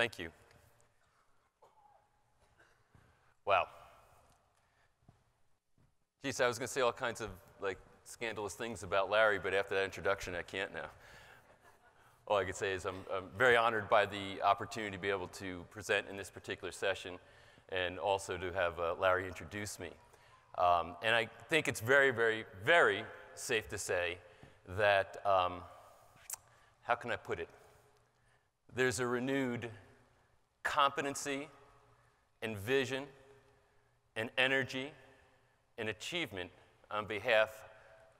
Thank you. Wow. Geez, I was going to say all kinds of like scandalous things about Larry, but after that introduction, I can't now. All I could say is I'm, I'm very honored by the opportunity to be able to present in this particular session and also to have uh, Larry introduce me. Um, and I think it's very, very, very safe to say that, um, how can I put it? There's a renewed competency and vision and energy and achievement on behalf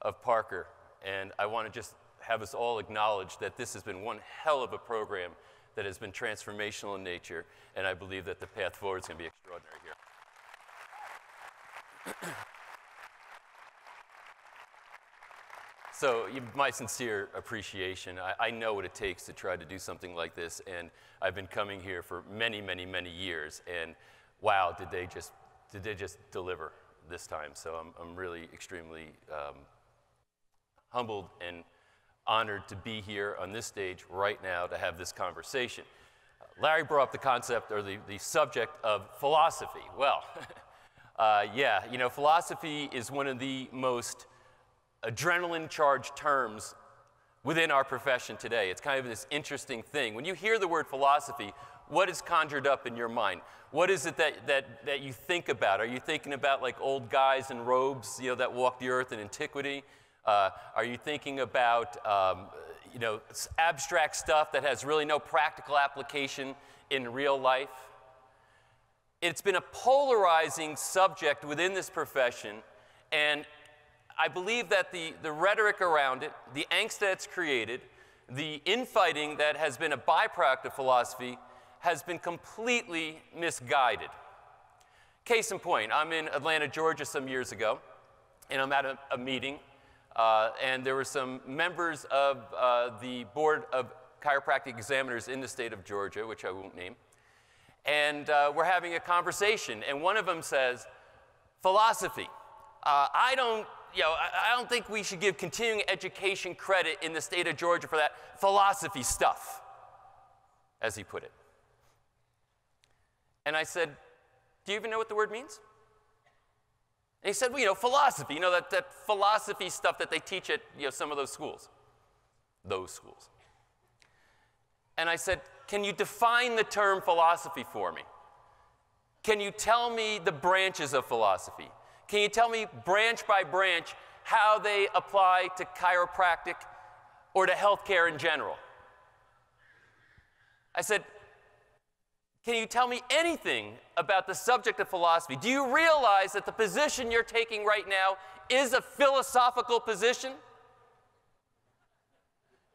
of Parker. And I want to just have us all acknowledge that this has been one hell of a program that has been transformational in nature, and I believe that the path forward is going to be extraordinary here. So, my sincere appreciation. I, I, know what it takes to try to do something like this, and I've been coming here for many, many, many years, and wow, did they just, did they just deliver this time? So, I'm, I'm really extremely um, humbled and honored to be here on this stage right now to have this conversation. Larry brought up the concept or the, the subject of philosophy. Well, uh, yeah, you know, philosophy is one of the most adrenaline charged terms within our profession today. It's kind of this interesting thing. When you hear the word philosophy, what is conjured up in your mind? What is it that, that, that you think about? Are you thinking about like old guys in robes, you know, that walked the earth in antiquity? Uh, are you thinking about, um, you know, abstract stuff that has really no practical application in real life? It's been a polarizing subject within this profession, and I believe that the, the rhetoric around it, the angst that it's created, the infighting that has been a byproduct of philosophy has been completely misguided. Case in point, I'm in Atlanta, Georgia some years ago, and I'm at a, a meeting, uh, and there were some members of uh, the Board of Chiropractic Examiners in the state of Georgia, which I won't name, and uh, we're having a conversation, and one of them says, Philosophy. Uh, I don't you know, I, I don't think we should give continuing education credit in the state of Georgia for that philosophy stuff, as he put it. And I said, Do you even know what the word means? And he said, Well, you know, philosophy, you know, that, that philosophy stuff that they teach at you know, some of those schools. Those schools. And I said, Can you define the term philosophy for me? Can you tell me the branches of philosophy? Can you tell me branch by branch how they apply to chiropractic or to healthcare in general? I said, Can you tell me anything about the subject of philosophy? Do you realize that the position you're taking right now is a philosophical position?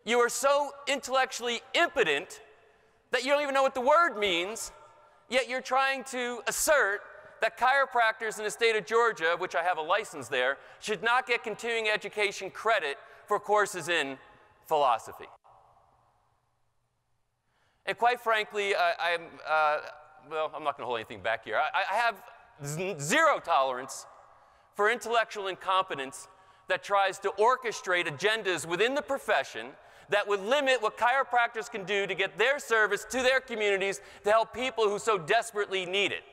You are so intellectually impotent that you don't even know what the word means, yet you're trying to assert that chiropractors in the state of Georgia, which I have a license there, should not get continuing education credit for courses in philosophy. And quite frankly, I, am uh, well, I'm not going to hold anything back here. I, I have zero tolerance for intellectual incompetence that tries to orchestrate agendas within the profession that would limit what chiropractors can do to get their service to their communities to help people who so desperately need it.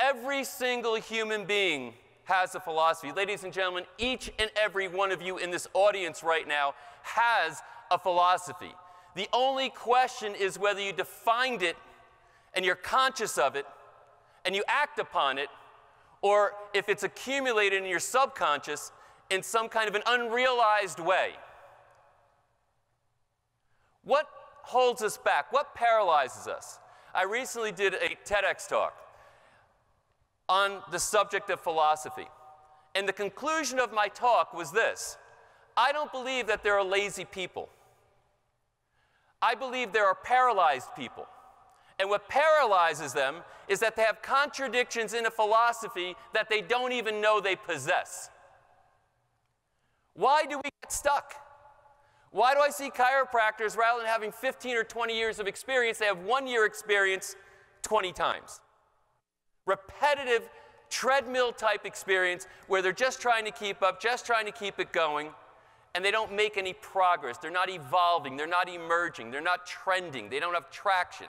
Every single human being has a philosophy. Ladies and gentlemen, each and every one of you in this audience right now has a philosophy. The only question is whether you defined it and you're conscious of it and you act upon it, or if it's accumulated in your subconscious in some kind of an unrealized way. What holds us back? What paralyzes us? I recently did a TEDx talk on the subject of philosophy. And the conclusion of my talk was this I don't believe that there are lazy people. I believe there are paralyzed people. And what paralyzes them is that they have contradictions in a philosophy that they don't even know they possess. Why do we get stuck? Why do I see chiropractors, rather than having 15 or 20 years of experience, they have one year experience 20 times? Repetitive treadmill type experience where they're just trying to keep up, just trying to keep it going, and they don't make any progress. They're not evolving, they're not emerging, they're not trending, they don't have traction.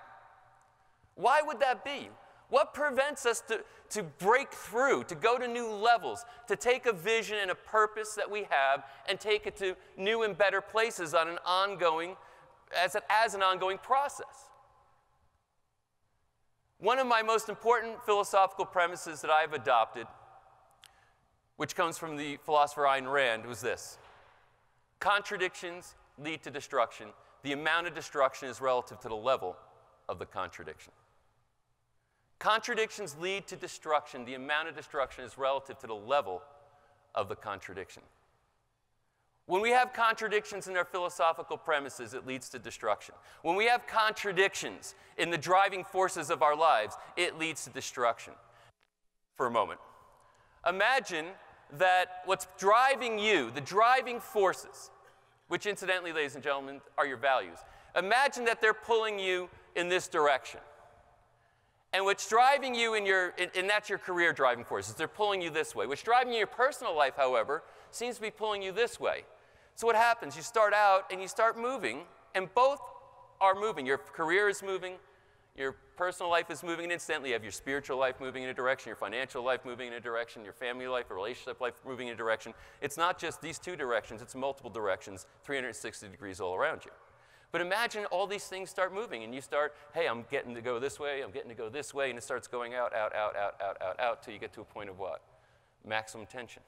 Why would that be? What prevents us to, to break through, to go to new levels, to take a vision and a purpose that we have and take it to new and better places on an ongoing, as, a, as an ongoing process? One of my most important philosophical premises that I've adopted, which comes from the philosopher Ayn Rand, was this Contradictions lead to destruction. The amount of destruction is relative to the level of the contradiction. Contradictions lead to destruction. The amount of destruction is relative to the level of the contradiction. When we have contradictions in our philosophical premises, it leads to destruction. When we have contradictions in the driving forces of our lives, it leads to destruction. For a moment, imagine that what's driving you, the driving forces, which incidentally, ladies and gentlemen, are your values, imagine that they're pulling you in this direction. And what's driving you in your, and that's your career driving forces, they're pulling you this way. What's driving you in your personal life, however, seems to be pulling you this way. So what happens? You start out and you start moving, and both are moving. Your career is moving, your personal life is moving, and instantly you have your spiritual life moving in a direction, your financial life moving in a direction, your family life, your relationship life moving in a direction. It's not just these two directions, it's multiple directions, 360 degrees all around you. But imagine all these things start moving, and you start, hey, I'm getting to go this way, I'm getting to go this way, and it starts going out, out, out, out, out, out, out, till you get to a point of what? Maximum tension.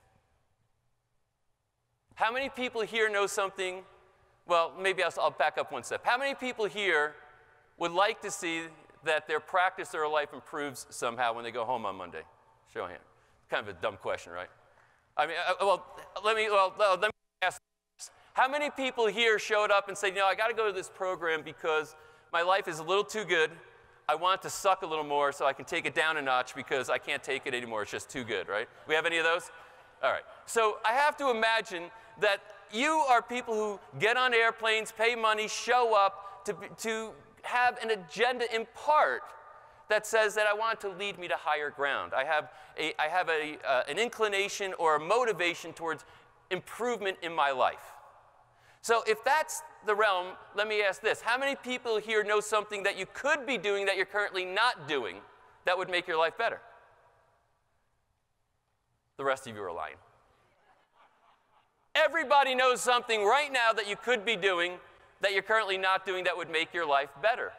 How many people here know something? Well, maybe I'll, I'll back up one step. How many people here would like to see that their practice or life improves somehow when they go home on Monday? Show of hand. Kind of a dumb question, right? I mean, uh, well, let me, well, let me ask this. How many people here showed up and said, you know, I got to go to this program because my life is a little too good. I want to suck a little more so I can take it down a notch because I can't take it anymore. It's just too good, right? We have any of those? All right. So I have to imagine that you are people who get on airplanes, pay money, show up to, to have an agenda in part that says that I want to lead me to higher ground. I have, a, I have a, uh, an inclination or a motivation towards improvement in my life. So, if that's the realm, let me ask this How many people here know something that you could be doing that you're currently not doing that would make your life better? The rest of you are lying. Everybody knows something right now that you could be doing that you're currently not doing that would make your life better.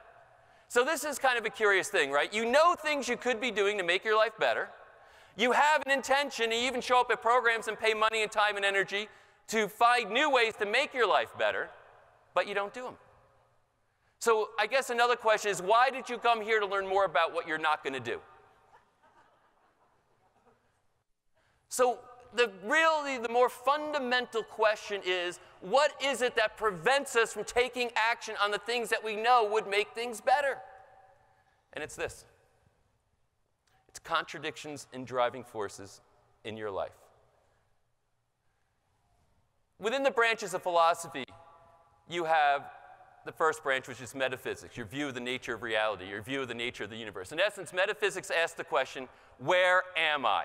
So, this is kind of a curious thing, right? You know things you could be doing to make your life better. You have an intention, and you even show up at programs and pay money and time and energy to find new ways to make your life better, but you don't do them. So, I guess another question is why did you come here to learn more about what you're not going to do? So, the really the more fundamental question is what is it that prevents us from taking action on the things that we know would make things better? And it's this it's contradictions and driving forces in your life. Within the branches of philosophy, you have the first branch, which is metaphysics, your view of the nature of reality, your view of the nature of the universe. In essence, metaphysics asks the question, where am I?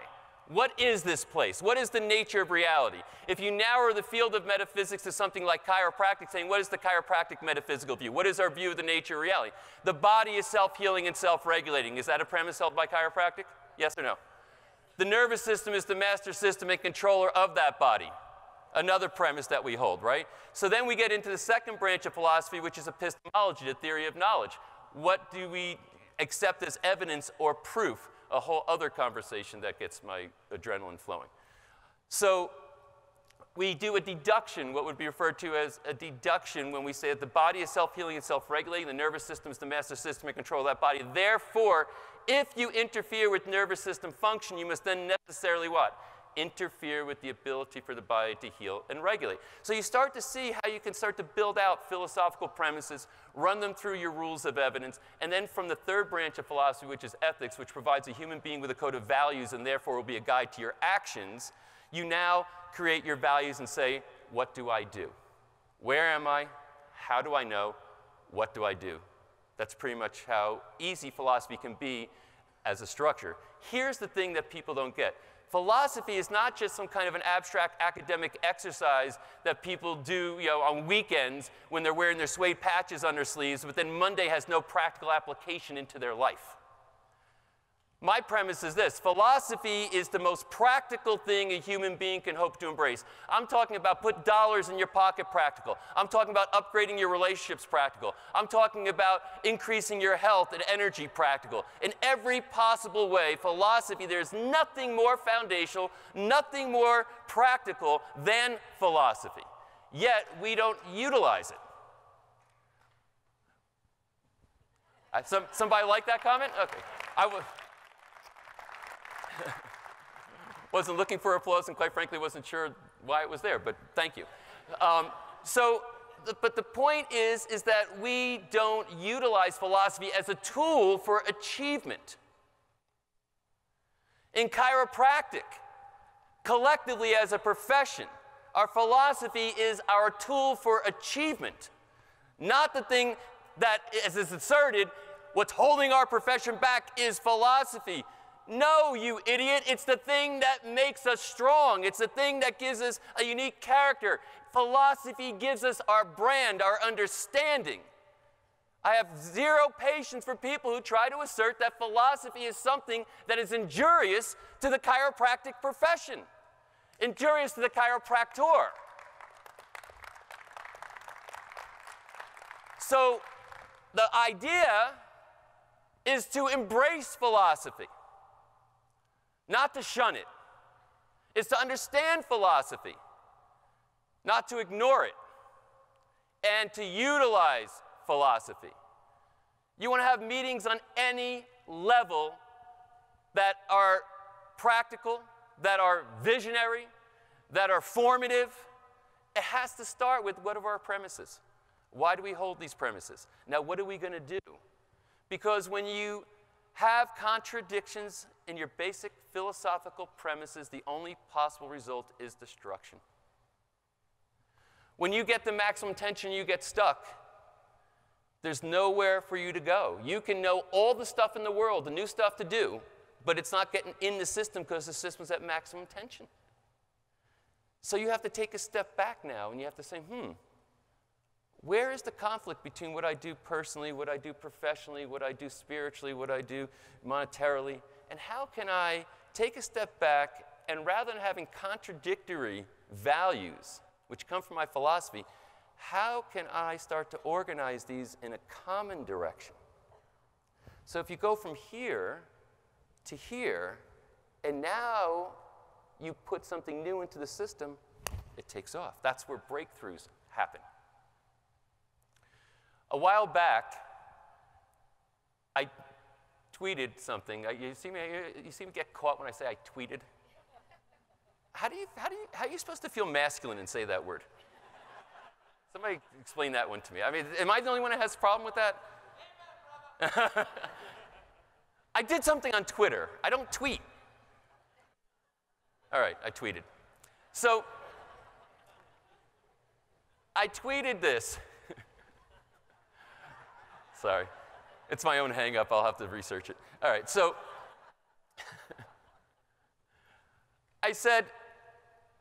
What is this place? What is the nature of reality? If you narrow the field of metaphysics to something like chiropractic, saying, what is the chiropractic metaphysical view? What is our view of the nature of reality? The body is self healing and self regulating. Is that a premise held by chiropractic? Yes or no? The nervous system is the master system and controller of that body. Another premise that we hold, right? So then we get into the second branch of philosophy, which is epistemology, the theory of knowledge. What do we accept as evidence or proof? A whole other conversation that gets my adrenaline flowing. So we do a deduction, what would be referred to as a deduction when we say that the body is self-healing and self-regulating, the nervous system is the master system and control that body. Therefore, if you interfere with nervous system function, you must then necessarily what? Interfere with the ability for the body to heal and regulate. So you start to see how you can start to build out philosophical premises, run them through your rules of evidence, and then from the third branch of philosophy, which is ethics, which provides a human being with a code of values and therefore will be a guide to your actions, you now create your values and say, what do I do? Where am I? How do I know? What do I do? That's pretty much how easy philosophy can be as a structure. Here's the thing that people don't get philosophy is not just some kind of an abstract academic exercise that people do you know, on weekends when they're wearing their suede patches on their sleeves, but then Monday has no practical application into their life. My premise is this philosophy is the most practical thing a human being can hope to embrace. I'm talking about put dollars in your pocket practical. I'm talking about upgrading your relationships practical. I'm talking about increasing your health and energy practical. In every possible way, philosophy, there's nothing more foundational, nothing more practical than philosophy. Yet we don't utilize it. Some, somebody like that comment? Okay. I would. wasn't looking for applause and quite frankly wasn't sure why it was there, but thank you. Um, so, but the point is, is that we don't utilize philosophy as a tool for achievement. In chiropractic, collectively as a profession, our philosophy is our tool for achievement, not the thing that, as is asserted, what's holding our profession back is philosophy. No, you idiot. It's the thing that makes us strong. It's the thing that gives us a unique character. Philosophy gives us our brand, our understanding. I have zero patience for people who try to assert that philosophy is something that is injurious to the chiropractic profession, injurious to the chiropractor. So the idea is to embrace philosophy not to shun it. It's to understand philosophy, not to ignore it, and to utilize philosophy. You want to have meetings on any level that are practical, that are visionary, that are formative. It has to start with what are our premises? Why do we hold these premises? Now, what are we going to do? Because when you have contradictions in your basic philosophical premises, the only possible result is destruction. When you get the maximum tension, you get stuck. There's nowhere for you to go. You can know all the stuff in the world, the new stuff to do, but it's not getting in the system because the system's at maximum tension. So you have to take a step back now and you have to say, hmm, where is the conflict between what I do personally, what I do professionally, what I do spiritually, what I do monetarily? And how can I take a step back and rather than having contradictory values, which come from my philosophy, how can I start to organize these in a common direction? So if you go from here to here, and now you put something new into the system, it takes off. That's where breakthroughs happen. A while back, I tweeted something. Uh, you see me, you see me get caught when I say I tweeted? How, do you, how, do you, how are you supposed to feel masculine and say that word? Somebody explain that one to me. I mean, am I the only one that has a problem with that? I did something on Twitter. I don't tweet. All right, I tweeted. So, I tweeted this. Sorry. It's my own hang up. I'll have to research it. All right, so I said,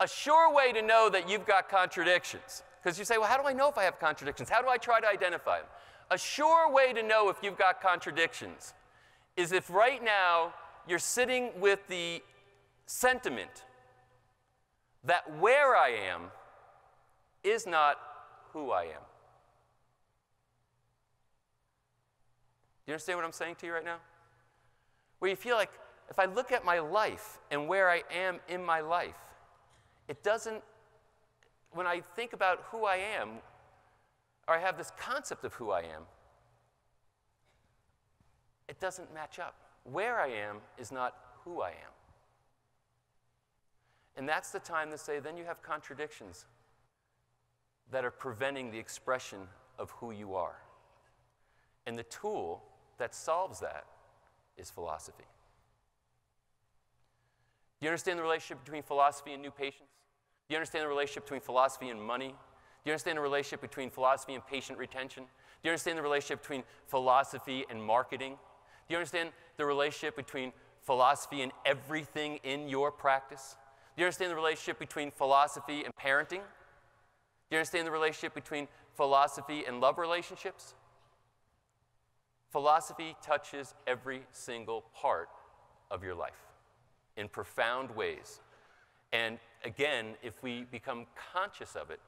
a sure way to know that you've got contradictions, because you say, well, how do I know if I have contradictions? How do I try to identify them? A sure way to know if you've got contradictions is if right now you're sitting with the sentiment that where I am is not who I am. You understand what I'm saying to you right now? Where you feel like if I look at my life and where I am in my life, it doesn't, when I think about who I am, or I have this concept of who I am, it doesn't match up. Where I am is not who I am. And that's the time to say, then you have contradictions that are preventing the expression of who you are. And the tool that solves that is philosophy. Do you understand the relationship between philosophy and new patients? Do you understand the relationship between philosophy and money? Do you understand the relationship between philosophy and patient retention? Do you understand the relationship between philosophy and marketing? Do you understand the relationship between philosophy and everything in your practice? Do you understand the relationship between philosophy and parenting? Do you understand the relationship between philosophy and love relationships? Philosophy touches every single part of your life in profound ways. And again, if we become conscious of it,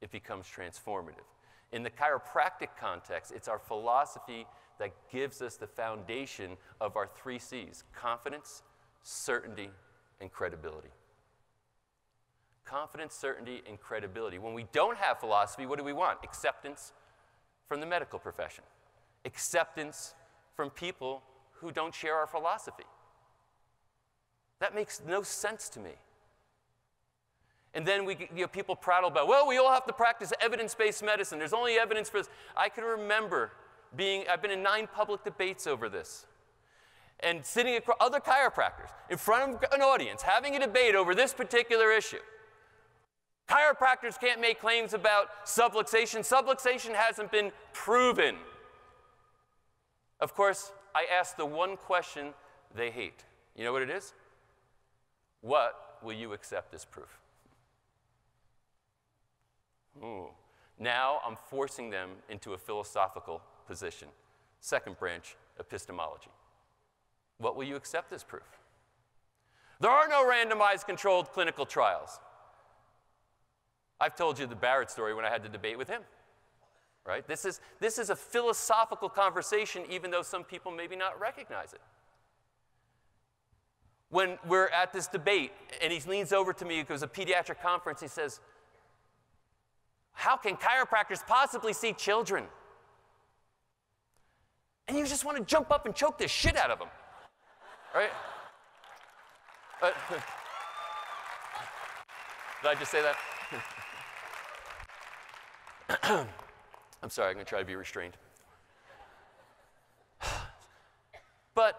it becomes transformative. In the chiropractic context, it's our philosophy that gives us the foundation of our three C's confidence, certainty, and credibility. Confidence, certainty, and credibility. When we don't have philosophy, what do we want? Acceptance from the medical profession, acceptance from people who don't share our philosophy. That makes no sense to me. And then we, you know, people prattle about, well, we all have to practice evidence based medicine. There's only evidence for this. I can remember being, I've been in nine public debates over this. And sitting across other chiropractors in front of an audience having a debate over this particular issue. Chiropractors can't make claims about subluxation. Subluxation hasn't been proven. Of course, I ask the one question they hate. You know what it is? What will you accept as proof? Ooh. Now I'm forcing them into a philosophical position. Second branch, epistemology. What will you accept as proof? There are no randomized controlled clinical trials. I've told you the Barrett story when I had the debate with him. Right? This is, this is a philosophical conversation, even though some people maybe not recognize it. When we're at this debate, and he leans over to me, it was a pediatric conference, he says, how can chiropractors possibly see children? And you just want to jump up and choke the shit out of them. Right? Uh, did I just say that? I'm sorry, I'm going to try to be restrained. But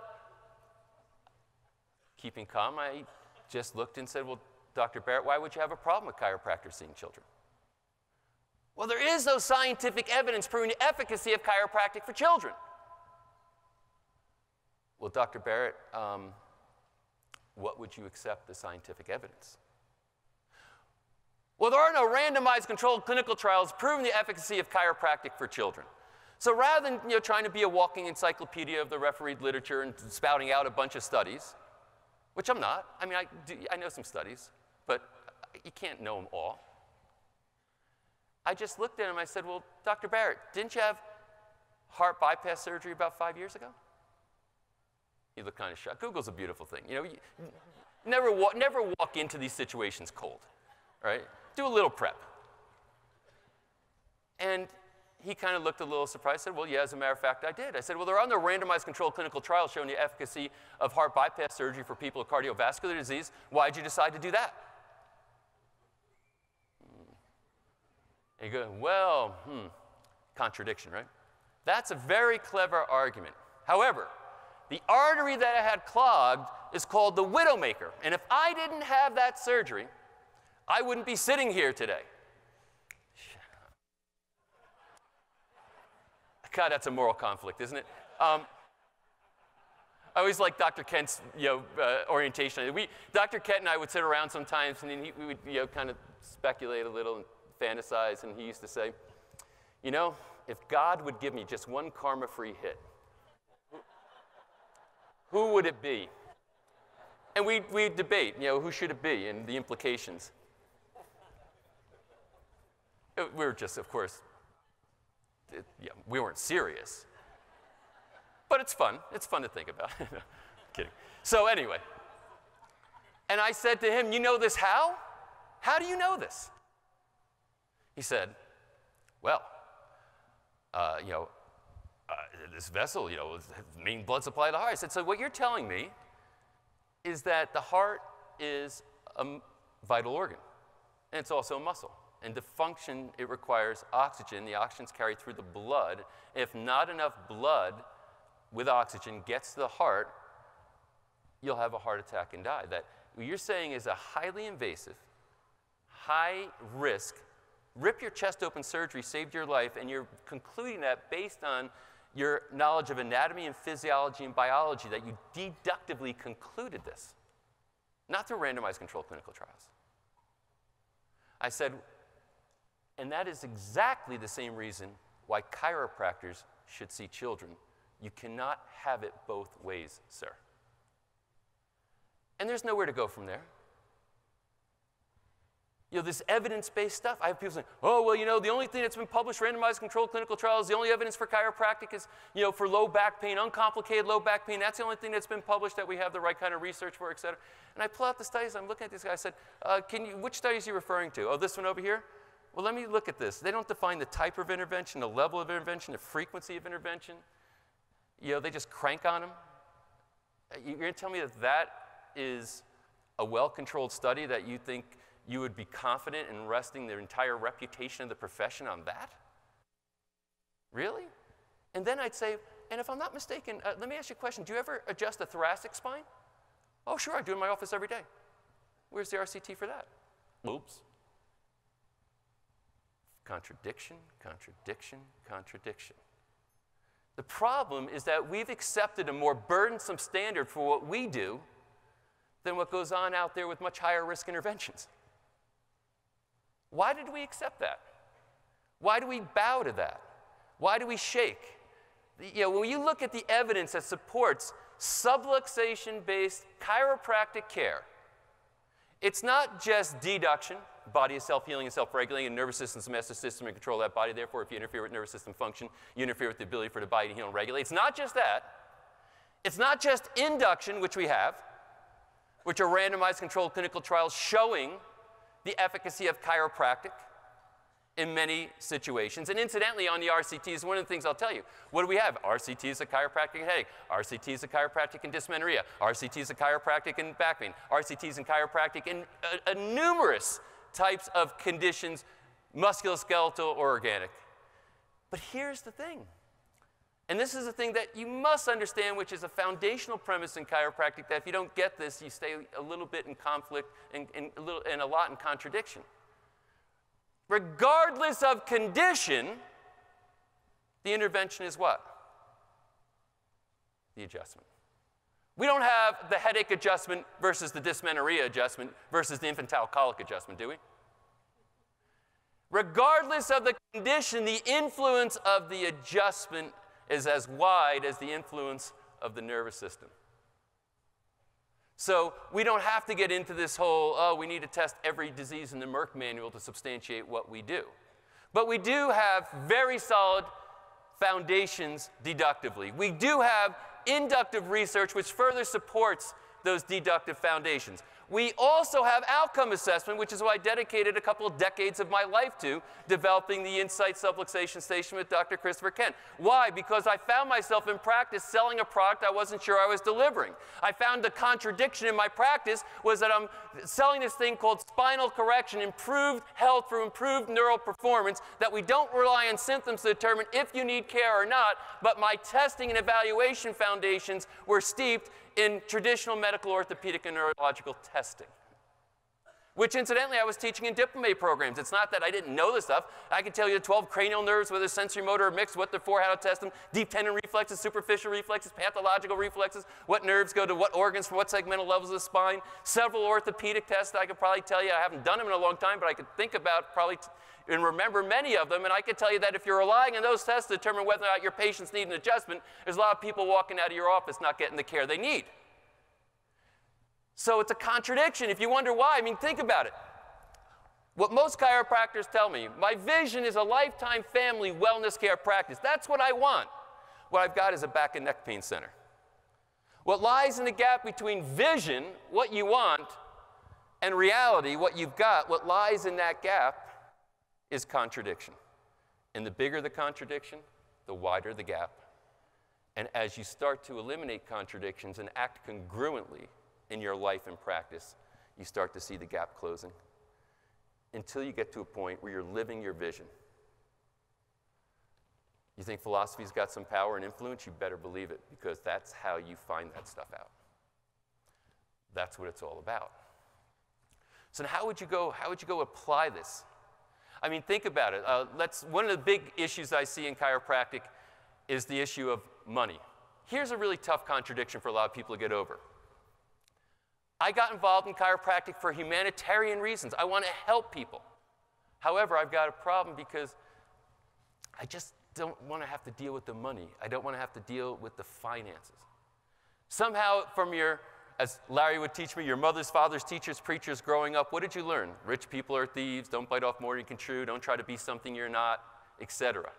keeping calm, I just looked and said, Well, Dr. Barrett, why would you have a problem with chiropractors seeing children? Well, there is no scientific evidence proving the efficacy of chiropractic for children. Well, Dr. Barrett, um, what would you accept the scientific evidence? Well, there are no randomized controlled clinical trials proving the efficacy of chiropractic for children. So rather than you know, trying to be a walking encyclopedia of the refereed literature and spouting out a bunch of studies, which I'm not, I mean, I, do, I know some studies, but you can't know them all. I just looked at him. I said, Well, Dr. Barrett, didn't you have heart bypass surgery about five years ago? He looked kind of shocked. Google's a beautiful thing. You know, you never, wa- never walk into these situations cold, right? Do a little prep. And he kind of looked a little surprised, said, Well, yeah, as a matter of fact, I did. I said, Well, there are no randomized controlled clinical trials showing the efficacy of heart bypass surgery for people with cardiovascular disease. Why did you decide to do that? And you go, well, hmm, contradiction, right? That's a very clever argument. However, the artery that I had clogged is called the widowmaker. And if I didn't have that surgery, I wouldn't be sitting here today. God, that's a moral conflict, isn't it? Um, I always like Dr. Kent's you know, uh, orientation. We, Dr. Kent and I would sit around sometimes and he, we would you know, kind of speculate a little and fantasize, and he used to say, You know, if God would give me just one karma free hit, who would it be? And we, we debate, you know, who should it be and the implications. We were just, of course, it, yeah, we weren't serious. But it's fun. It's fun to think about. Kidding. So, anyway, and I said to him, You know this how? How do you know this? He said, Well, uh, you know, uh, this vessel, you know, main blood supply to the heart. I said, So what you're telling me is that the heart is a vital organ, and it's also a muscle. And to function, it requires oxygen. The oxygen's carried through the blood. If not enough blood with oxygen gets to the heart, you'll have a heart attack and die. That what you're saying is a highly invasive, high risk rip your chest open surgery saved your life, and you're concluding that based on your knowledge of anatomy and physiology and biology that you deductively concluded this, not through randomized controlled clinical trials. I said, and that is exactly the same reason why chiropractors should see children. You cannot have it both ways, sir. And there's nowhere to go from there. You know, this evidence-based stuff, I have people saying, oh, well, you know, the only thing that's been published, randomized controlled clinical trials, the only evidence for chiropractic is, you know, for low back pain, uncomplicated low back pain. That's the only thing that's been published that we have the right kind of research for, et cetera. And I pull out the studies, I'm looking at these guys, I said, uh, can you, which studies are you referring to? Oh, this one over here? Well, let me look at this. They don't define the type of intervention, the level of intervention, the frequency of intervention. You know, they just crank on them. Uh, you're going to tell me that that is a well-controlled study that you think you would be confident in resting the entire reputation of the profession on that? Really? And then I'd say, and if I'm not mistaken, uh, let me ask you a question. Do you ever adjust the thoracic spine? Oh, sure, I do in my office every day. Where's the RCT for that? Oops. Contradiction, contradiction, contradiction. The problem is that we've accepted a more burdensome standard for what we do than what goes on out there with much higher risk interventions. Why did we accept that? Why do we bow to that? Why do we shake? You know, when you look at the evidence that supports subluxation based chiropractic care, it's not just deduction, body is self healing and self regulating, and nervous system master system and control that body. Therefore, if you interfere with nervous system function, you interfere with the ability for the body to heal and regulate. It's not just that. It's not just induction, which we have, which are randomized controlled clinical trials showing the efficacy of chiropractic in many situations. And incidentally, on the RCTs, one of the things I'll tell you, what do we have? RCT is a chiropractic headache. RCT is a chiropractic in dysmenorrhea. RCT is a chiropractic in back pain. RCT is a chiropractic in a, a numerous types of conditions, musculoskeletal or organic. But here's the thing. And this is the thing that you must understand, which is a foundational premise in chiropractic that if you don't get this, you stay a little bit in conflict and, and, a, little, and a lot in contradiction. Regardless of condition, the intervention is what? The adjustment. We don't have the headache adjustment versus the dysmenorrhea adjustment versus the infantile colic adjustment, do we? Regardless of the condition, the influence of the adjustment is as wide as the influence of the nervous system. So we don't have to get into this whole, oh, we need to test every disease in the Merck manual to substantiate what we do. But we do have very solid foundations deductively. We do have inductive research which further supports those deductive foundations. We also have outcome assessment, which is what I dedicated a couple of decades of my life to, developing the Insight Subluxation Station with Dr. Christopher Kent. Why? Because I found myself in practice selling a product I wasn't sure I was delivering. I found the contradiction in my practice was that I'm selling this thing called spinal correction, improved health through improved neural performance, that we don't rely on symptoms to determine if you need care or not, but my testing and evaluation foundations were steeped in traditional medical orthopedic and neurological testing. Which incidentally I was teaching in diplomate programs. It's not that I didn't know this stuff. I could tell you the 12 cranial nerves, whether sensory motor or mixed, what they're for, how to test them, deep tendon reflexes, superficial reflexes, pathological reflexes, what nerves go to what organs from what segmental levels of the spine, several orthopedic tests I could probably tell you. I haven't done them in a long time, but I could think about probably and remember many of them. And I can tell you that if you're relying on those tests to determine whether or not your patients need an adjustment, there's a lot of people walking out of your office not getting the care they need. So it's a contradiction. If you wonder why, I mean, think about it. What most chiropractors tell me, my vision is a lifetime family wellness care practice. That's what I want. What I've got is a back and neck pain center. What lies in the gap between vision, what you want, and reality, what you've got, what lies in that gap is contradiction. And the bigger the contradiction, the wider the gap. And as you start to eliminate contradictions and act congruently in your life and practice, you start to see the gap closing until you get to a point where you're living your vision. You think philosophy's got some power and influence? You better believe it because that's how you find that stuff out. That's what it's all about. So how would you go, how would you go apply this I mean, think about it. Uh, let's, one of the big issues I see in chiropractic is the issue of money. Here's a really tough contradiction for a lot of people to get over. I got involved in chiropractic for humanitarian reasons. I want to help people. However, I've got a problem because I just don't want to have to deal with the money. I don't want to have to deal with the finances. Somehow, from your, as Larry would teach me, your mother's, father's, teachers, preachers growing up, what did you learn? Rich people are thieves, don't bite off more than you can chew, don't try to be something you're not, etc.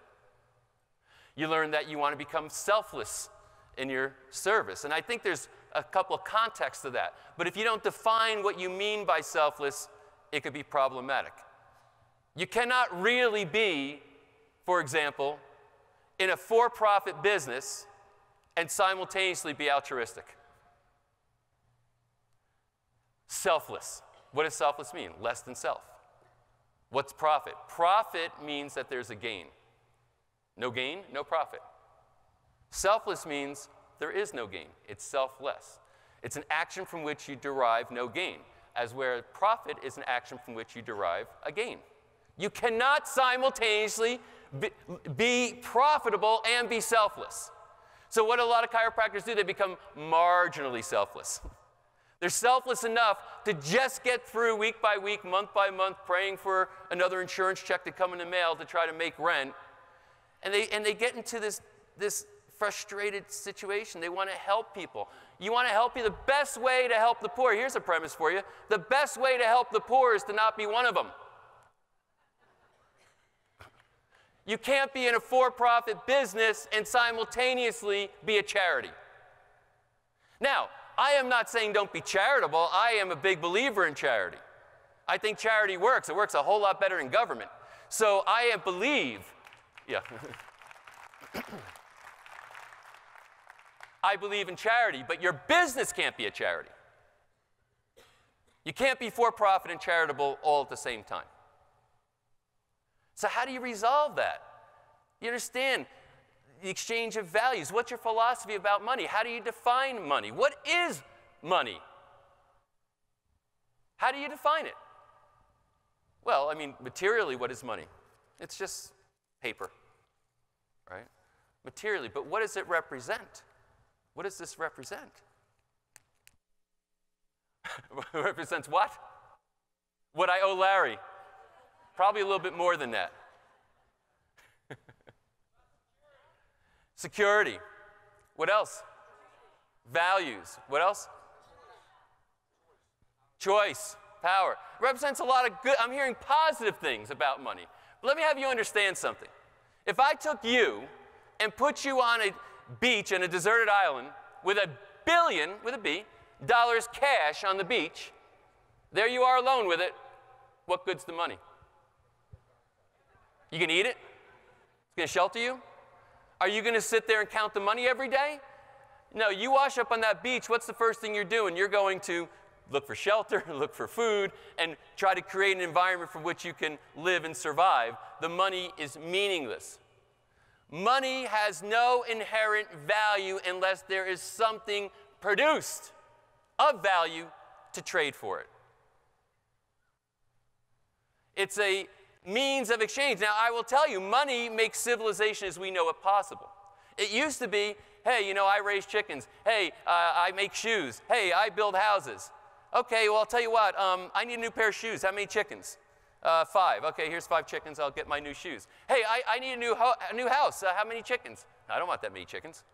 You learn that you want to become selfless in your service. And I think there's a couple of contexts to that. But if you don't define what you mean by selfless, it could be problematic. You cannot really be, for example, in a for profit business and simultaneously be altruistic. Selfless. What does selfless mean? Less than self. What's profit? Profit means that there's a gain. No gain, no profit. Selfless means there is no gain, it's selfless. It's an action from which you derive no gain, as where profit is an action from which you derive a gain. You cannot simultaneously be, be profitable and be selfless. So, what a lot of chiropractors do, they become marginally selfless. They're selfless enough to just get through week by week, month by month, praying for another insurance check to come in the mail to try to make rent. And they, and they get into this, this frustrated situation. They want to help people. You want to help you? The best way to help the poor, here's a premise for you the best way to help the poor is to not be one of them. You can't be in a for profit business and simultaneously be a charity. Now, I am not saying don't be charitable. I am a big believer in charity. I think charity works. It works a whole lot better in government. So I believe, yeah. I believe in charity, but your business can't be a charity. You can't be for profit and charitable all at the same time. So, how do you resolve that? You understand the exchange of values. What's your philosophy about money? How do you define money? What is money? How do you define it? Well, I mean, materially, what is money? It's just paper, right? Materially, but what does it represent? What does this represent? represents what? What I owe Larry. Probably a little bit more than that. Security. What else? Values. What else? Choice. Power. Represents a lot of good, I'm hearing positive things about money. But let me have you understand something. If I took you and put you on a beach in a deserted island with a billion, with a B, dollars cash on the beach. There you are alone with it. What good's the money? You can eat it? It's going to shelter you? Are you going to sit there and count the money every day? No, you wash up on that beach, what's the first thing you're doing? You're going to look for shelter, look for food, and try to create an environment from which you can live and survive. The money is meaningless. Money has no inherent value unless there is something produced of value to trade for it. It's a means of exchange. Now, I will tell you, money makes civilization as we know it possible. It used to be, hey, you know, I raise chickens. Hey, uh, I make shoes. Hey, I build houses. Okay, well, I'll tell you what, um, I need a new pair of shoes. How many chickens? Uh, five. Okay, here's five chickens. I'll get my new shoes. Hey, I, I need a new, ho- a new house. Uh, how many chickens? I don't want that many chickens.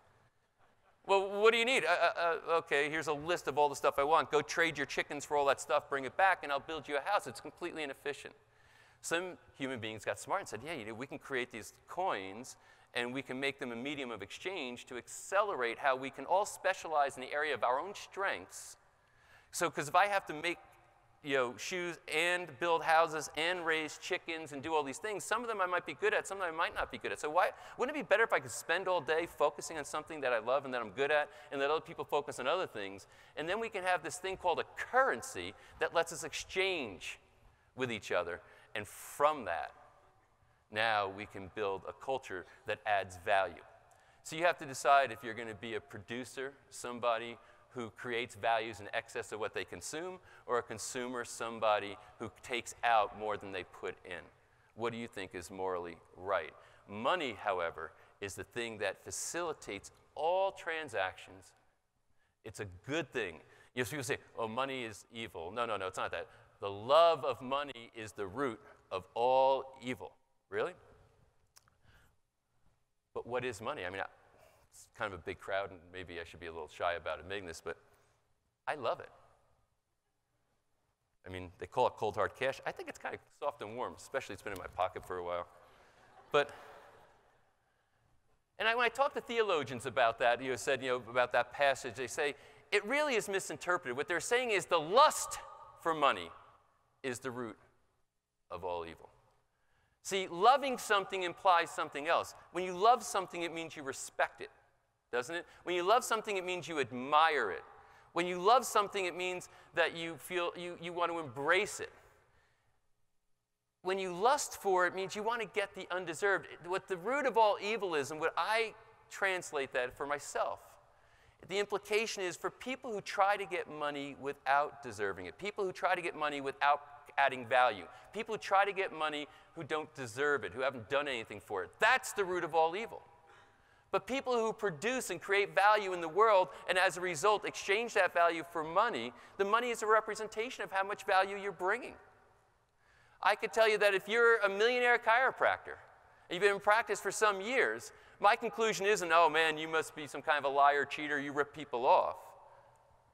Well, what do you need? Uh, uh, uh, okay, here's a list of all the stuff I want. Go trade your chickens for all that stuff, bring it back, and I'll build you a house. It's completely inefficient. Some human beings got smart and said, yeah, you know, we can create these coins and we can make them a medium of exchange to accelerate how we can all specialize in the area of our own strengths. So, because if I have to make you know, shoes and build houses and raise chickens and do all these things. Some of them I might be good at, some of them I might not be good at. So why wouldn't it be better if I could spend all day focusing on something that I love and that I'm good at and let other people focus on other things? And then we can have this thing called a currency that lets us exchange with each other. And from that, now we can build a culture that adds value. So you have to decide if you're going to be a producer, somebody who creates values in excess of what they consume, or a consumer, somebody who takes out more than they put in? What do you think is morally right? Money, however, is the thing that facilitates all transactions. It's a good thing. You know, people say, oh, money is evil. No, no, no, it's not that. The love of money is the root of all evil. Really? But what is money? I mean, it's kind of a big crowd, and maybe I should be a little shy about admitting this, but I love it. I mean, they call it cold hard cash. I think it's kind of soft and warm, especially it's been in my pocket for a while. But, and I, when I talk to theologians about that, you know, said, you know, about that passage, they say it really is misinterpreted. What they're saying is the lust for money is the root of all evil. See, loving something implies something else. When you love something, it means you respect it, doesn't it? When you love something, it means you admire it. When you love something, it means that you feel you, you want to embrace it. When you lust for it, it means you want to get the undeserved. What the root of all evil is, and what I translate that for myself, the implication is for people who try to get money without deserving it, people who try to get money without adding value, people who try to get money who don't deserve it, who haven't done anything for it. That's the root of all evil. But people who produce and create value in the world and as a result exchange that value for money, the money is a representation of how much value you're bringing. I could tell you that if you're a millionaire chiropractor and you've been in practice for some years, my conclusion isn't, oh man, you must be some kind of a liar, cheater, you rip people off.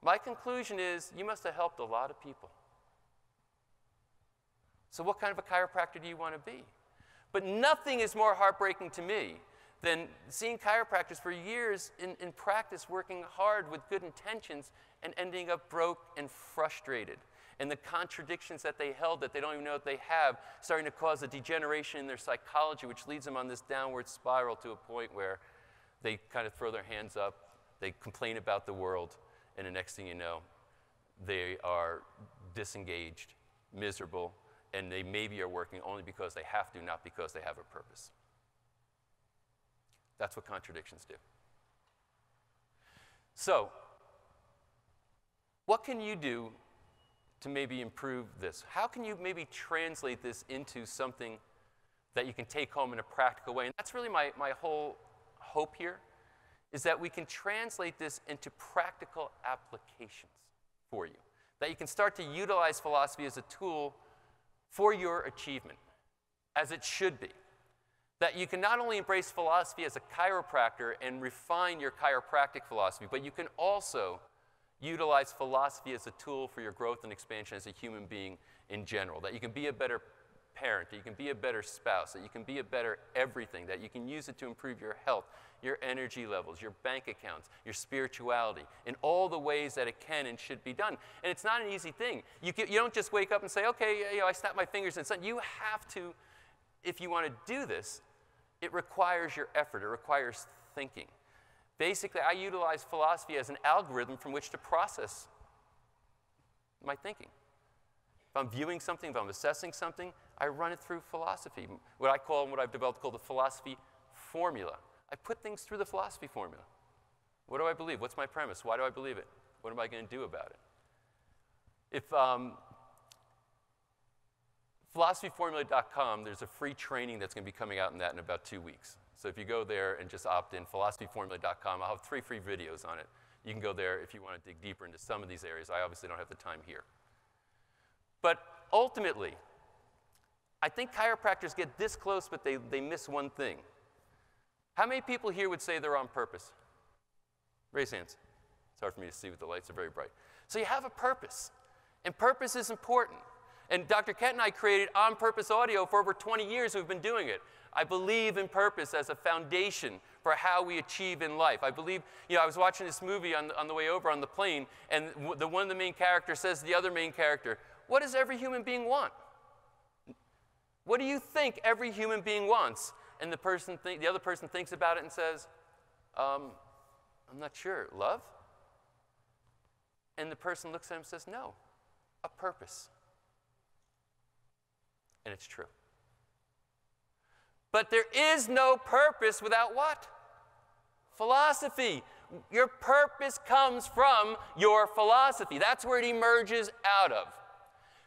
My conclusion is, you must have helped a lot of people. So, what kind of a chiropractor do you want to be? But nothing is more heartbreaking to me than seeing chiropractors for years in, in practice working hard with good intentions and ending up broke and frustrated. And the contradictions that they held that they don't even know that they have starting to cause a degeneration in their psychology, which leads them on this downward spiral to a point where they kind of throw their hands up, they complain about the world, and the next thing you know, they are disengaged, miserable, and they maybe are working only because they have to, not because they have a purpose. That's what contradictions do. So, what can you do to maybe improve this? How can you maybe translate this into something that you can take home in a practical way? And that's really my, my whole hope here, is that we can translate this into practical applications for you. That you can start to utilize philosophy as a tool for your achievement, as it should be that you can not only embrace philosophy as a chiropractor and refine your chiropractic philosophy, but you can also utilize philosophy as a tool for your growth and expansion as a human being in general. That you can be a better parent, that you can be a better spouse, that you can be a better everything, that you can use it to improve your health, your energy levels, your bank accounts, your spirituality, in all the ways that it can and should be done. And it's not an easy thing. You, can, you don't just wake up and say, okay, you know, I snap my fingers and done. You have to, if you want to do this, it requires your effort, it requires thinking. Basically, I utilize philosophy as an algorithm from which to process my thinking. If I'm viewing something, if I'm assessing something, I run it through philosophy. What I call, and what I've developed called the philosophy formula. I put things through the philosophy formula. What do I believe? What's my premise? Why do I believe it? What am I going to do about it? If um, philosophyformula.com, there's a free training that's going to be coming out in that in about two weeks. So if you go there and just opt in, philosophyformula.com, I'll have three free videos on it. You can go there if you want to dig deeper into some of these areas. I obviously don't have the time here. But ultimately, I think chiropractors get this close, but they, they miss one thing. How many people here would say they're on purpose? Raise hands. It's hard for me to see with the lights, are very bright. So you have a purpose, and purpose is important. And Dr. Kent and I created On Purpose Audio for over 20 years. We've been doing it. I believe in purpose as a foundation for how we achieve in life. I believe, you know, I was watching this movie on the, on the way over on the plane, and the one of the main characters says to the other main character, What does every human being want? What do you think every human being wants? And the, person th- the other person thinks about it and says, um, I'm not sure. Love? And the person looks at him and says, No, a purpose and it's true. But there is no purpose without what? Philosophy. Your purpose comes from your philosophy. That's where it emerges out of.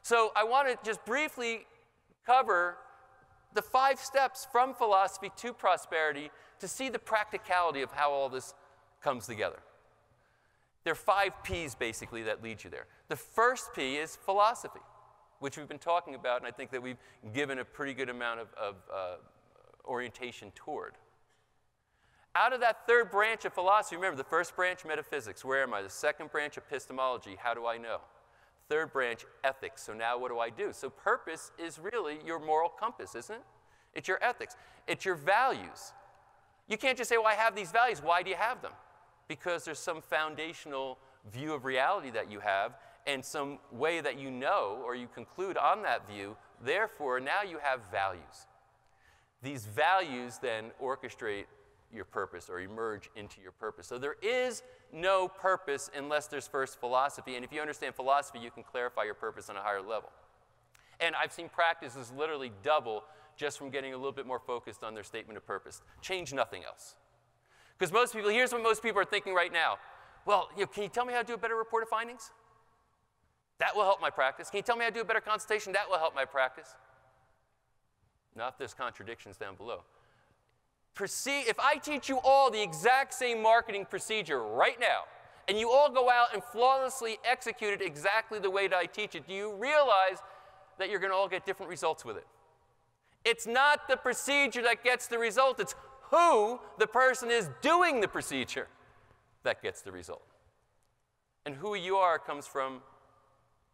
So I want to just briefly cover the five steps from philosophy to prosperity to see the practicality of how all this comes together. There are five P's basically that lead you there. The first P is philosophy, which we've been talking about, and I think that we've given a pretty good amount of, of uh, orientation toward. Out of that third branch of philosophy, remember the first branch, metaphysics. Where am I? The second branch, epistemology. How do I know? Third branch, ethics. So now what do I do? So purpose is really your moral compass, isn't it? It's your ethics, it's your values. You can't just say, well, I have these values. Why do you have them? Because there's some foundational view of reality that you have and some way that you know or you conclude on that view. Therefore, now you have values. These values then orchestrate your purpose or emerge into your purpose. So there is no purpose unless there's first philosophy. And if you understand philosophy, you can clarify your purpose on a higher level. And I've seen practices literally double just from getting a little bit more focused on their statement of purpose. Change nothing else. Because most people, here's what most people are thinking right now. Well, you know, can you tell me how to do a better report of findings? That will help my practice. Can you tell me to do a better consultation? That will help my practice. Not if there's contradictions down below Proceed, if I teach you all the exact same marketing procedure right now, and you all go out and flawlessly execute it exactly the way that I teach it, do you realize that you're going to all get different results with it? It's not the procedure that gets the result, it's who the person is doing the procedure that gets the result. And who you are comes from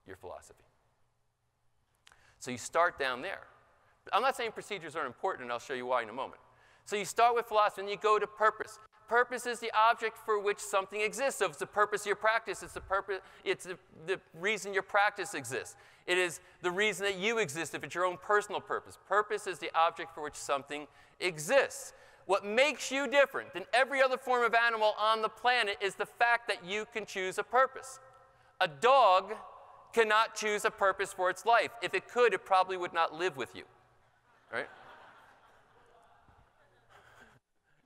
your philosophy. So you start down there. I'm not saying procedures aren't important, and I'll show you why in a moment. So you start with philosophy and you go to purpose. Purpose is the object for which something exists. So it's the purpose of your practice, it's the purpose, it's the, the reason your practice exists. It is the reason that you exist if it's your own personal purpose. Purpose is the object for which something exists. What makes you different than every other form of animal on the planet is the fact that you can choose a purpose. A dog cannot choose a purpose for its life. If it could, it probably would not live with you. Right?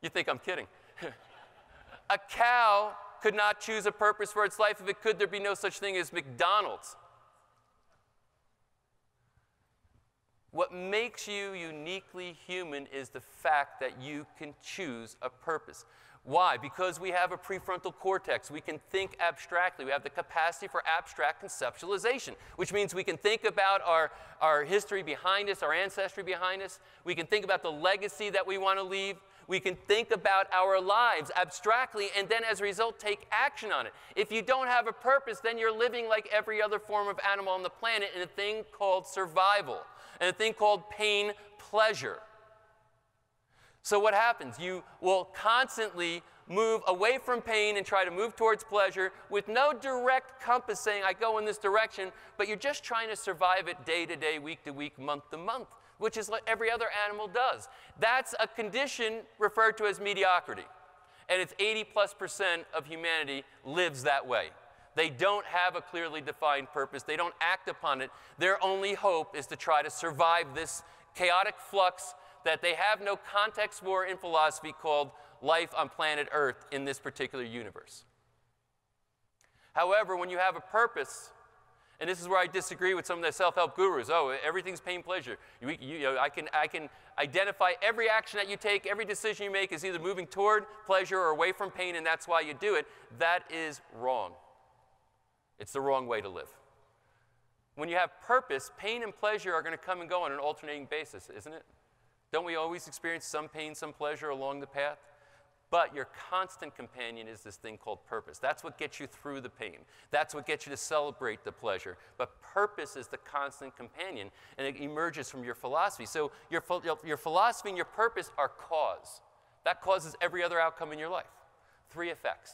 You think I'm kidding. a cow could not choose a purpose for its life. If it could, there'd be no such thing as McDonald's. What makes you uniquely human is the fact that you can choose a purpose. Why? Because we have a prefrontal cortex. We can think abstractly. We have the capacity for abstract conceptualization, which means we can think about our, our history behind us, our ancestry behind us. We can think about the legacy that we want to leave. We can think about our lives abstractly and then as a result take action on it. If you don't have a purpose, then you're living like every other form of animal on the planet in a thing called survival and a thing called pain pleasure. So, what happens? You will constantly move away from pain and try to move towards pleasure with no direct compass saying, I go in this direction, but you're just trying to survive it day to day, week to week, month to month which is what every other animal does. That's a condition referred to as mediocrity. And it's 80 plus percent of humanity lives that way. They don't have a clearly defined purpose, they don't act upon it. Their only hope is to try to survive this chaotic flux that they have no context for in philosophy called life on planet Earth in this particular universe. However, when you have a purpose, and this is where I disagree with some of the self-help gurus. Oh, everything's pain pleasure. You, you, you know, I, can, I can identify every action that you take, every decision you make is either moving toward pleasure or away from pain, and that's why you do it. That is wrong. It's the wrong way to live. When you have purpose, pain and pleasure are going to come and go on an alternating basis, isn't it? Don't we always experience some pain, some pleasure along the path? But your constant companion is this thing called purpose. That's what gets you through the pain. That's what gets you to celebrate the pleasure. But purpose is the constant companion, and it emerges from your philosophy. So your, your philosophy and your purpose are cause. That causes every other outcome in your life. Three effects.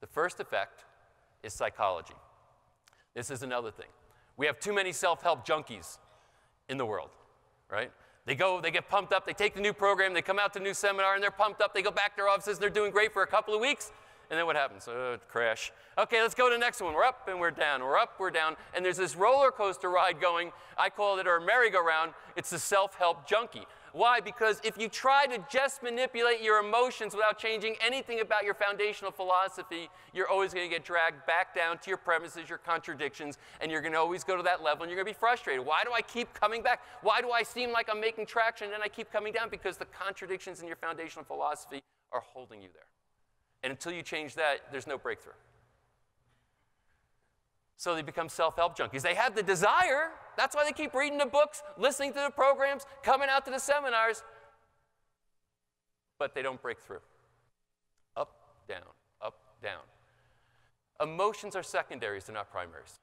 The first effect is psychology. This is another thing. We have too many self help junkies in the world, right? They go, they get pumped up, they take the new program, they come out to the new seminar, and they're pumped up. They go back to their offices, and they're doing great for a couple of weeks, and then what happens? Uh, crash. Okay, let's go to the next one. We're up and we're down. We're up, we're down. And there's this roller coaster ride going. I call it our merry-go-round. It's the self help junkie. Why? Because if you try to just manipulate your emotions without changing anything about your foundational philosophy, you're always going to get dragged back down to your premises, your contradictions, and you're going to always go to that level and you're going to be frustrated. Why do I keep coming back? Why do I seem like I'm making traction and I keep coming down? Because the contradictions in your foundational philosophy are holding you there. And until you change that, there's no breakthrough. So they become self help junkies. They have the desire. That's why they keep reading the books, listening to the programs, coming out to the seminars. But they don't break through. Up, down, up, down. Emotions are secondaries, they're not primaries.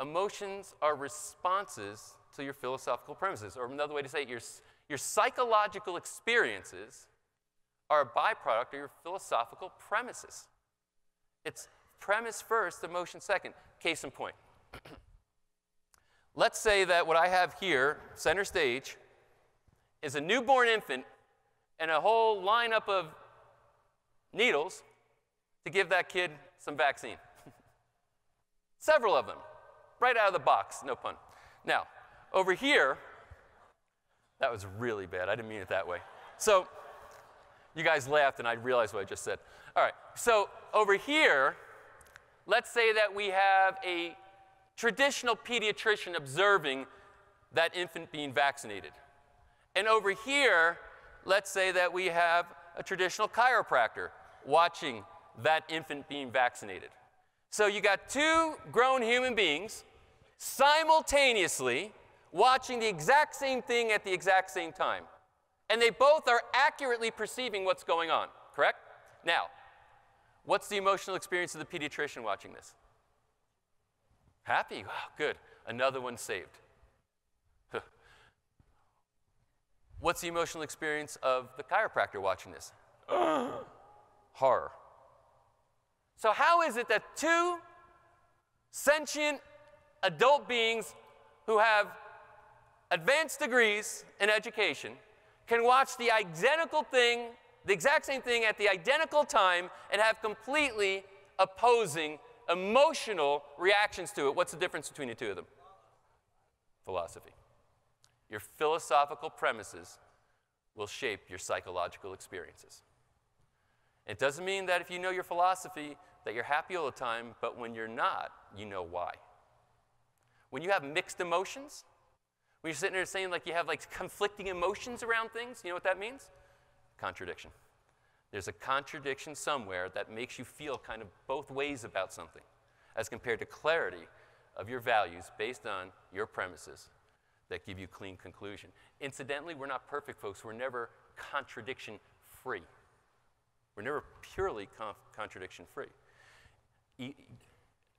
Emotions are responses to your philosophical premises. Or another way to say it, your, your psychological experiences are a byproduct of your philosophical premises. It's premise first, emotion second. Case in point. Let's say that what I have here, center stage, is a newborn infant and a whole lineup of needles to give that kid some vaccine. Several of them, right out of the box, no pun. Now, over here, that was really bad. I didn't mean it that way. So, you guys laughed and I realized what I just said. All right, so over here, let's say that we have a traditional pediatrician observing that infant being vaccinated. And over here, let's say that we have a traditional chiropractor watching that infant being vaccinated. So you got two grown human beings simultaneously watching the exact same thing at the exact same time. And they both are accurately perceiving what's going on, correct? Now, what's the emotional experience of the pediatrician watching this? Happy? Oh, good. Another one saved. What's the emotional experience of the chiropractor watching this? Horror. So, how is it that two sentient adult beings who have advanced degrees in education can watch the identical thing, the exact same thing at the identical time and have completely opposing emotional reactions to it. What's the difference between the two of them? Philosophy. Your philosophical premises will shape your psychological experiences. It doesn't mean that if you know your philosophy that you're happy all the time, but when you're not, you know why. When you have mixed emotions, when you're sitting there saying like you have like conflicting emotions around things, you know what that means? Contradiction. There's a contradiction somewhere that makes you feel kind of both ways about something, as compared to clarity of your values based on your premises that give you clean conclusion. Incidentally, we're not perfect, folks. We're never contradiction free. We're never purely contradiction free. E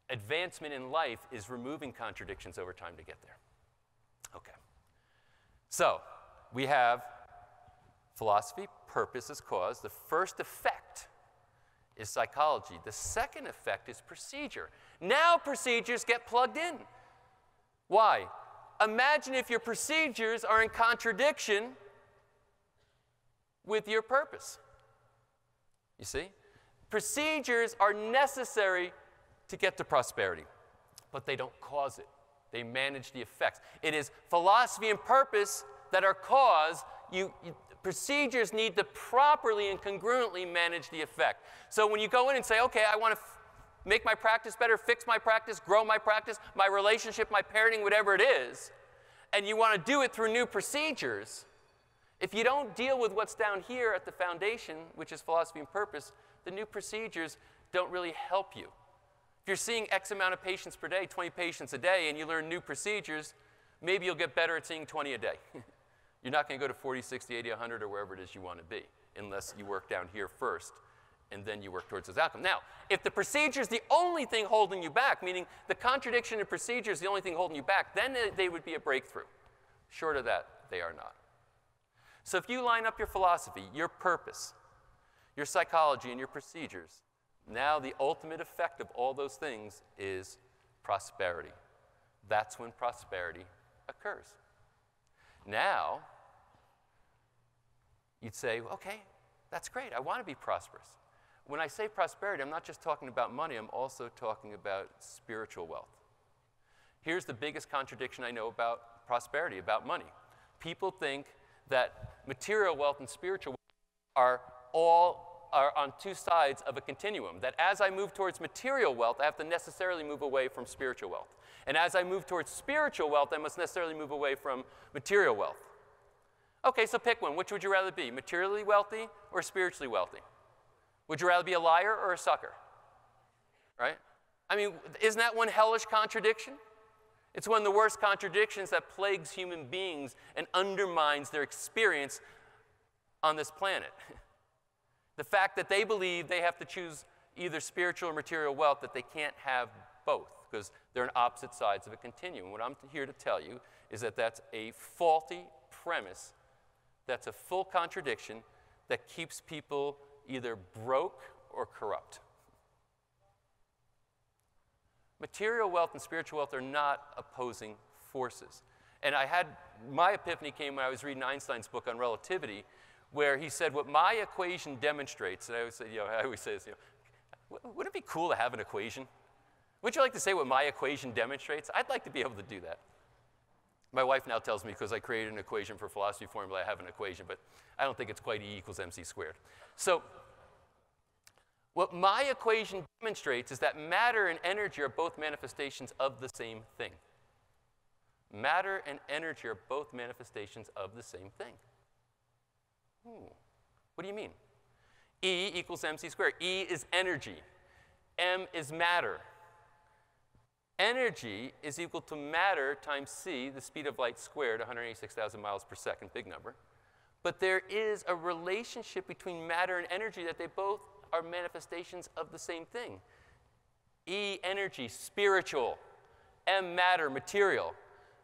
advancement in life is removing contradictions over time to get there. Okay. So, we have philosophy, purpose is cause. The first effect is psychology. The second effect is procedure. Now procedures get plugged in. Why? Imagine if your procedures are in contradiction with your purpose. You see? Procedures are necessary to get to prosperity, but they don't cause it. They manage the effects. It is philosophy and purpose that are cause. You, you, procedures need to properly and congruently manage the effect. So when you go in and say, okay, I want to make my practice better, fix my practice, grow my practice, my relationship, my parenting, whatever it is, and you want to do it through new procedures, if you don't deal with what's down here at the foundation, which is philosophy and purpose, the new procedures don't really help you. If you're seeing X amount of patients per day, 20 patients a day, and you learn new procedures, maybe you'll get better at seeing 20 a day. you're not going to go to 40, 60, 80, 100, or wherever it is you want to be, unless you work down here first and then you work towards those outcomes. Now, if the procedure is the only thing holding you back, meaning the contradiction in procedure is the only thing holding you back, then they would be a breakthrough. Short of that, they are not. So if you line up your philosophy, your purpose, your psychology, and your procedures, now, the ultimate effect of all those things is prosperity. That's when prosperity occurs. Now, you'd say, okay, that's great. I want to be prosperous. When I say prosperity, I'm not just talking about money, I'm also talking about spiritual wealth. Here's the biggest contradiction I know about prosperity, about money. People think that material wealth and spiritual wealth are all are on two sides of a continuum. That as I move towards material wealth, I have to necessarily move away from spiritual wealth. And as I move towards spiritual wealth, I must necessarily move away from material wealth. Okay, so pick one. Which would you rather be, materially wealthy or spiritually wealthy? Would you rather be a liar or a sucker? Right? I mean, isn't that one hellish contradiction? It's one of the worst contradictions that plagues human beings and undermines their experience on this planet. the fact that they believe they have to choose either spiritual or material wealth, that they can't have both because they're on opposite sides of a continuum. What I'm here to tell you is that that's a faulty premise, that's a full contradiction that keeps people either broke or corrupt. Material wealth and spiritual wealth are not opposing forces. And I had my epiphany came when I was reading Einstein's book on relativity, where he said, What my equation demonstrates, and I always say, you know, I always say this, you know, wouldn't it be cool to have an equation? Would you like to say what my equation demonstrates? I'd like to be able to do that. My wife now tells me because I created an equation for philosophy formula, I have an equation, but I don't think it's quite E equals mc squared. So what my equation demonstrates is that matter and energy are both manifestations of the same thing. Matter and energy are both manifestations of the same thing. Hmm. What do you mean? E equals mc squared. E is energy. M is matter. Energy is equal to matter times c, the speed of light squared, 186,000 miles per second, big number. But there is a relationship between matter and energy that they both are manifestations of the same thing. E, energy, spiritual. M, matter, material.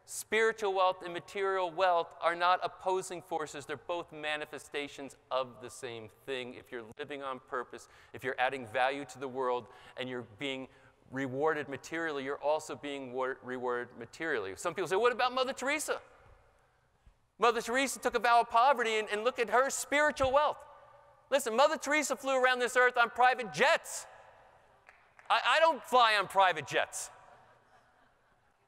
Spiritual wealth and material wealth are not opposing forces. They're both manifestations of the same thing. If you're living on purpose, if you're adding value to the world, and you're being rewarded materially, you're also being rewarded materially. Some people say, What about Mother Teresa? Mother Teresa took a vow of poverty, and, and look at her spiritual wealth. Listen, Mother Teresa flew around this earth on private jets. I, I don't fly on private jets.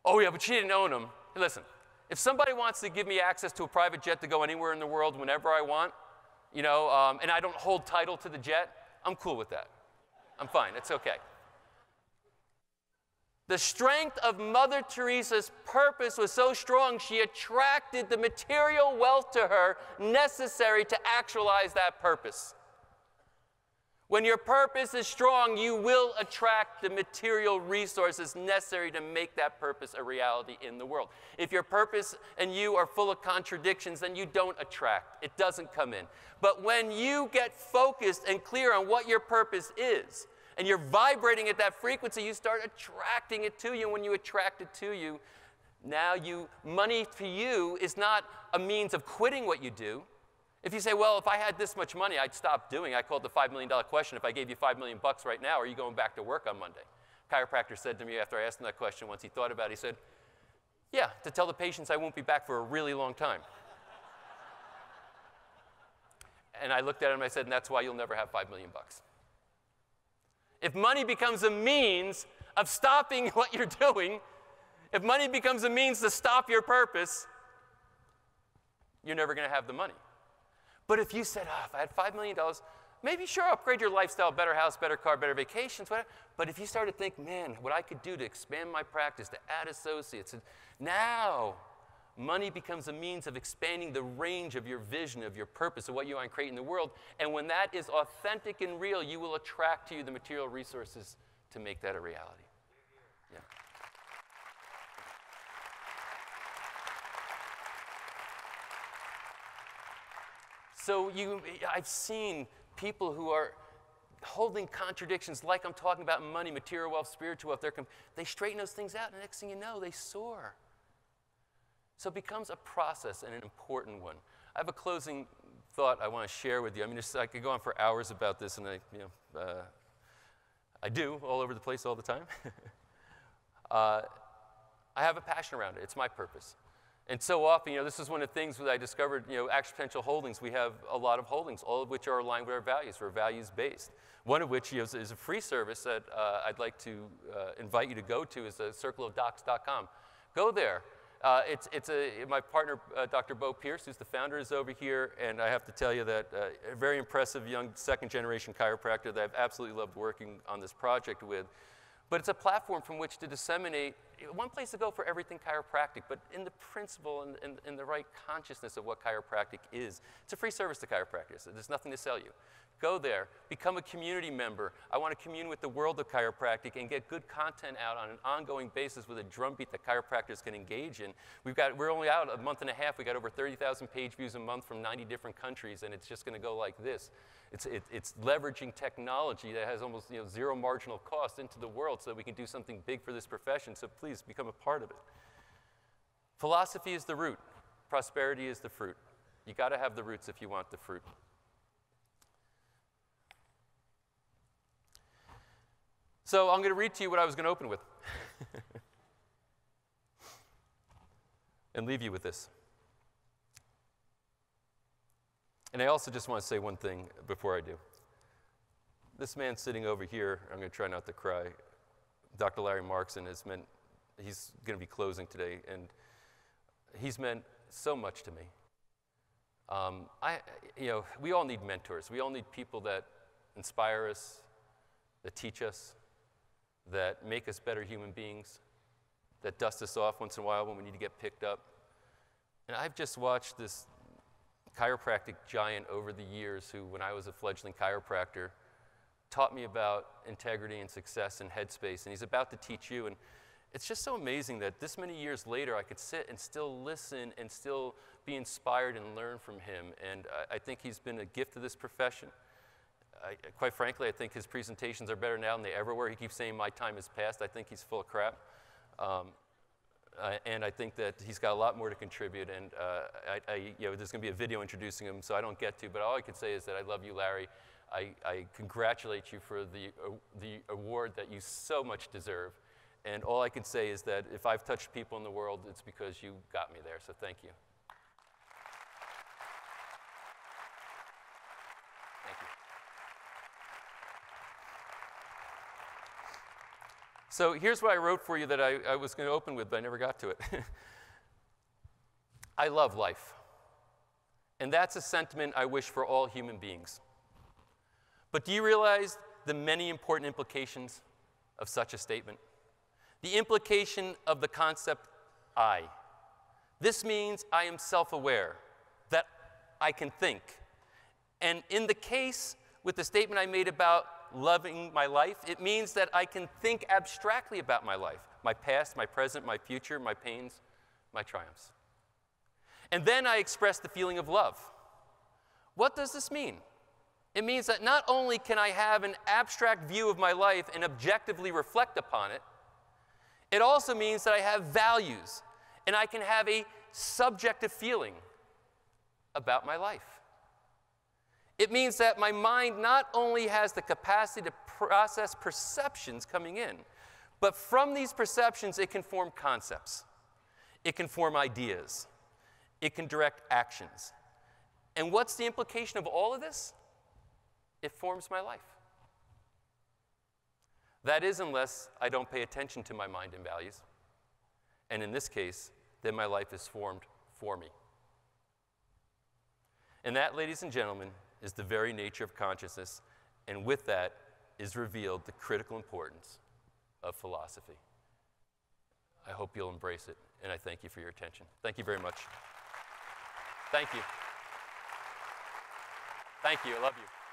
Oh, yeah, but she didn't own them. Listen, if somebody wants to give me access to a private jet to go anywhere in the world whenever I want, you know, um, and I don't hold title to the jet, I'm cool with that. I'm fine. It's okay. The strength of Mother Teresa's purpose was so strong, she attracted the material wealth to her necessary to actualize that purpose. When your purpose is strong, you will attract the material resources necessary to make that purpose a reality in the world. If your purpose and you are full of contradictions, then you don't attract. It doesn't come in. But when you get focused and clear on what your purpose is, and you're vibrating at that frequency, you start attracting it to you. And when you attract it to you, now you money to you is not a means of quitting what you do. If you say, well, if I had this much money, I'd stop doing. I called the $5 million question. If I gave you 5 million bucks right now, are you going back to work on Monday? Chiropractor said to me after I asked him that question once he thought about it, he said, yeah, to tell the patients I won't be back for a really long time. and I looked at him and I said, and that's why you'll never have 5 million bucks. If money becomes a means of stopping what you're doing, if money becomes a means to stop your purpose, you're never going to have the money. But if you said, oh, if I had $5 million, maybe sure, upgrade your lifestyle, better house, better car, better vacations, whatever. But if you start to think, man, what I could do to expand my practice, to add associates, and now Money becomes a means of expanding the range of your vision, of your purpose, of what you want to create in the world. And when that is authentic and real, you will attract to you the material resources to make that a reality. Yeah. So you, I've seen people who are holding contradictions like I'm talking about money, material wealth, spiritual wealth. they straighten those things out, and the next thing you know, they soar. So it becomes a process and an important one. I have a closing thought I want to share with you. I mean, I could go on for hours about this, and I, you know, uh, I do all over the place all the time. uh, I have a passion around it. It's my purpose. And so often, you know, this is one of the things that I discovered, you know, Action Potential Holdings, we have a lot of holdings, all of which are aligned with our values. We're values based. One of which is, a free service that uh, I'd like to uh, invite you to go to is circleofdocs.com. Go there Uh, it's, it's a, my partner, uh, Dr. Beau Pierce, who's the founder, is over here, and I have to tell you that uh, a very impressive young second generation chiropractor that I've absolutely loved working on this project with. But it's a platform from which to disseminate one place to go for everything chiropractic, but in the principle and in, in, in, the right consciousness of what chiropractic is. It's a free service to chiropractors. There's nothing to sell you. Go there, become a community member. I want to commune with the world of chiropractic and get good content out on an ongoing basis with a drumbeat that chiropractors can engage in. We've got, we're only out a month and a half. We got over 30,000 page views a month from 90 different countries, and it's just going to go like this. It's, it, it's leveraging technology that has almost you know, zero marginal cost into the world so that we can do something big for this profession. So please become a part of it. Philosophy is the root, prosperity is the fruit. You got to have the roots if you want the fruit. So I'm going to read to you what I was going to open with and leave you with this. And I also just want to say one thing before I do. This man sitting over here, I'm going to try not to cry. Dr. Larry Markson has meant, he's going to be closing today, and he's meant so much to me. Um, I, you know, we all need mentors. We all need people that inspire us, that teach us, that make us better human beings, that dust us off once in a while when we need to get picked up. And I've just watched this chiropractic giant over the years who, when I was a fledgling chiropractor, taught me about integrity and success and headspace. And he's about to teach you. And it's just so amazing that this many years later, I could sit and still listen and still be inspired and learn from him. And I, I think he's been a gift to this profession. I, quite frankly, I think his presentations are better now than they ever were. He keeps saying my time is past. I think he's full of crap. Um, uh, and I think that he's got a lot more to contribute. And uh, I, I, you know, there's going to be a video introducing him, so I don't get to. But all I can say is that I love you, Larry. I, I congratulate you for the, uh, the award that you so much deserve. And all I can say is that if I've touched people in the world, it's because you got me there. So thank you. So here's what I wrote for you that I, I was going to open with, but I never got to it. I love life. And that's a sentiment I wish for all human beings. But do you realize the many important implications of such a statement? The implication of the concept I. This means I am self aware, that I can think. And in the case with the statement I made about loving my life, it means that I can think abstractly about my life my past, my present, my future, my pains, my triumphs. And then I express the feeling of love. What does this mean? It means that not only can I have an abstract view of my life and objectively reflect upon it, it also means that I have values and I can have a subjective feeling about my life. It means that my mind not only has the capacity to process perceptions coming in, but from these perceptions, it can form concepts, it can form ideas, it can direct actions. And what's the implication of all of this? It forms my life. That is, unless I don't pay attention to my mind and values. And in this case, then my life is formed for me. And that, ladies and gentlemen, is the very nature of consciousness, and with that is revealed the critical importance of philosophy. I hope you'll embrace it, and I thank you for your attention. Thank you very much. Thank you. Thank you. I love you.